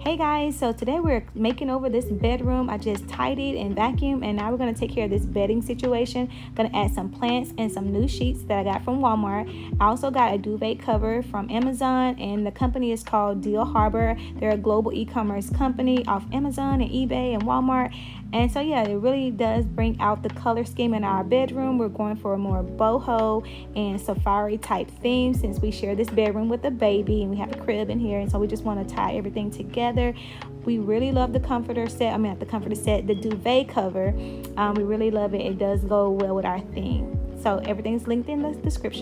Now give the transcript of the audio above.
Hey guys, so today we're making over this bedroom. I just tidied and vacuumed and now we're going to take care of this bedding situation. To add some plants and some new sheets that I got from Walmart. I also got a duvet cover from Amazon and the company is called Deal Harbor. They're a global e-commerce company off Amazon and eBay and Walmart. And so yeah, it really does bring out the color scheme in our bedroom. We're going for a more boho and safari type theme since we share this bedroom with a baby and we have a crib in here. And so we just want to tie everything together. We really love the comforter set. I mean, not the comforter set, the duvet cover. Um, we really love it. It does go well with our theme. So everything's linked in the description.